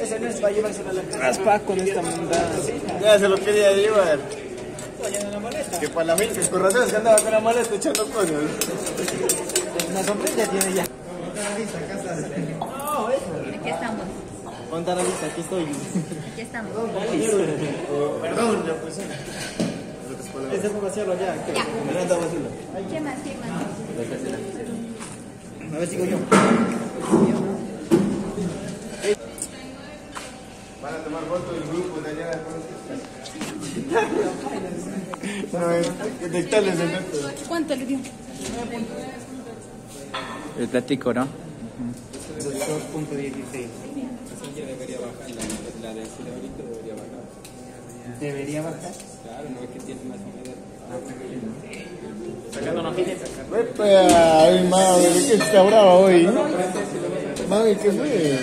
Ese no es para llevárselo a la casa. Raspa con esta. Ya se lo quería llevar. Que para la gente, con razón es que andaba con la maleta echando cosas. Una sombrilla tiene ya. Aquí estamos, Ponte a la lista, aquí estoy. aquí estamos. Perdón, ya pues. Ese fue vaciarlo allá. Ya. Me anda vacío. ¿Qué más? ¿Qué más? A ver, sigo yo. Van a tomar fotos del grupo de allá. Resto. ¿Cuánto le dio? El platico, ¿no? 2.16. debería bajar, la, la de debería bajar. Debería bajar. Claro, no es que tiene más humedad. Ay, madre, ¿qué está brava hoy? Madre, ¿qué fue?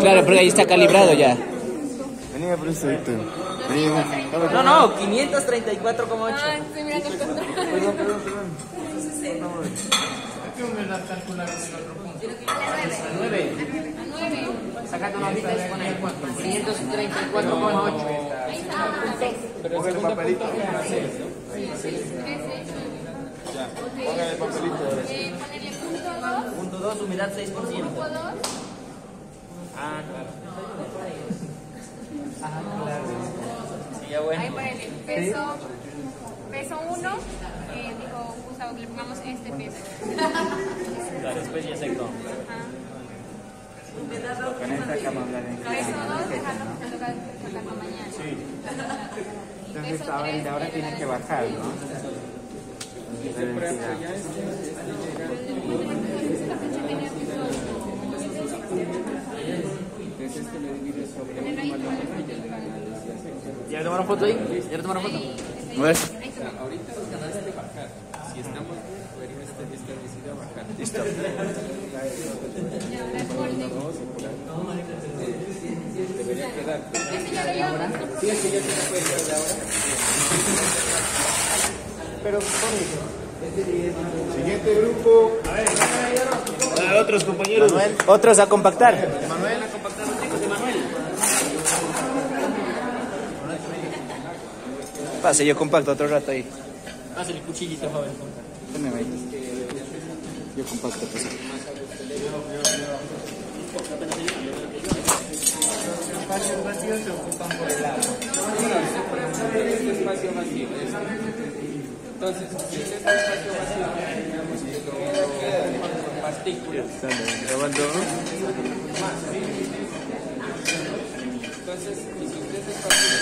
Claro, porque ahí está calibrado ya. Venía por eso, Víctor. Vení, No, no, 534,8. Ah. Perdón, perdón, perdón. Sacando una lista y pone ahí cuánto. 534,8. Ahí está. Ponga el papelito. Ya, ponga el papelito. ahora sí. Eh, ponerle punto dos, Punto 2, humedad 6%. punto dos. Ah, claro. Ah, claro. Sí, ya bueno. Ahí ponerle peso, peso uno. Eh, dijo Gustavo que le pongamos este peso. Claro, después ya. Con esta cama Peso dos, dejarlo que se toca sacarlo mañana. Sí. Entonces ahora, y ahora tiene que bajar, ¿no? De densidad. Entonces este le divide sobre una maleta y ya le dan la desviación. ¿Ya le tomaron foto ahí? ¿Ya le tomaron foto? A ver. O sea, ahorita es de bajar. Si estamos, establecido a bajar. Listo. Debería quedar. Ese ya lo llevamos. Sí, es que ya se puede quedar de ahora. Pero Siguiente grupo. A ver, otros compañeros. Manuel. Otros a compactar. Manuel. Pase, yo compacto otro rato ahí. Hazle el cuchillito, joven. Yo compacto, pues. Espacios vacíos se ocupan por el. Este es- Entonces, si es este espacio vacío, digamos que lo partículas. Entonces, si usted es espacio de